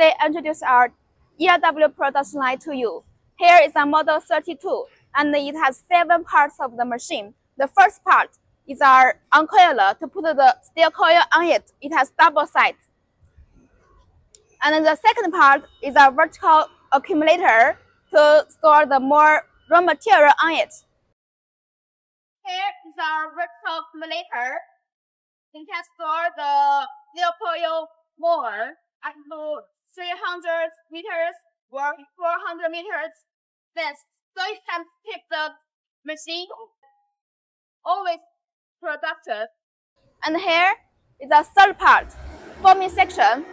today introduce our ERW production line to you. Here is a model 32 and it has seven parts of the machine. The first part is our uncoiler to put the steel coil on it. It has double sides. And then the second part is our vertical accumulator to store the more raw material on it. Here is our vertical accumulator. It can store the steel coil more up to 300 meters or 400 meters depth, so it can keep the machine always productive. And here is a third part, forming section.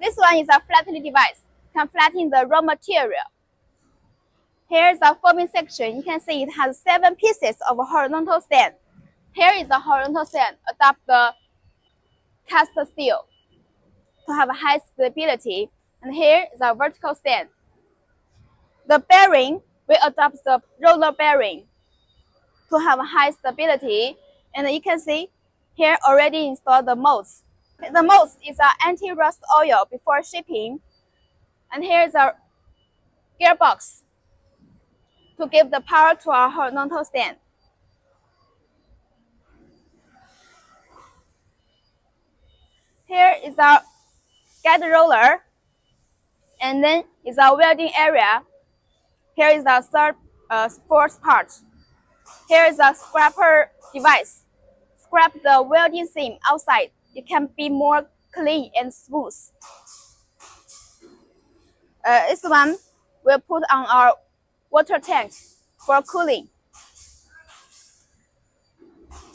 This one is a flattening device, can flatten the raw material. Here's a forming section. You can see it has seven pieces of horizontal stand. Here is a horizontal stand, adapt the cast steel to have a high stability. And here is a vertical stand. The bearing we adopt the roller bearing to have high stability. And you can see here already installed the molds. The molds is an anti-rust oil before shipping. And here is a gearbox to give the power to our horizontal stand. Here is our roller, and then is our welding area. Here is the third, uh, fourth part. Here is a scraper device. Scrap the welding seam outside. It can be more clean and smooth. Uh, this one we'll put on our water tank for cooling.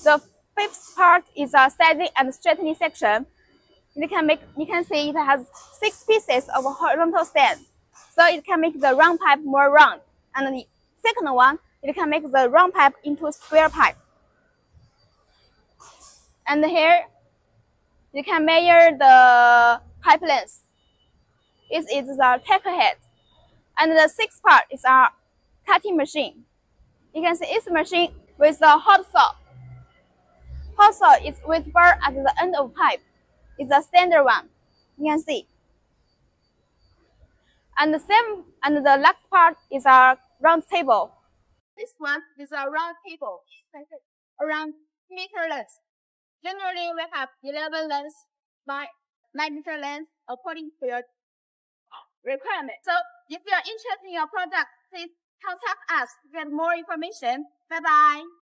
The fifth part is a sizing and straightening section you can make you can see it has six pieces of horizontal stand. So it can make the round pipe more round. And the second one it can make the round pipe into square pipe. And here you can measure the pipe length. It is the Turk head. And the sixth part is our cutting machine. You can see it's machine with a hot saw. Hot saw is with bar at the end of pipe is a standard one. You can see. And the same, and the last part is a round table. This one is a round table, around meter length. Generally, we have 11 lengths by 9 meter length according to your requirement. So, if you are interested in your product, please contact us to get more information. Bye bye.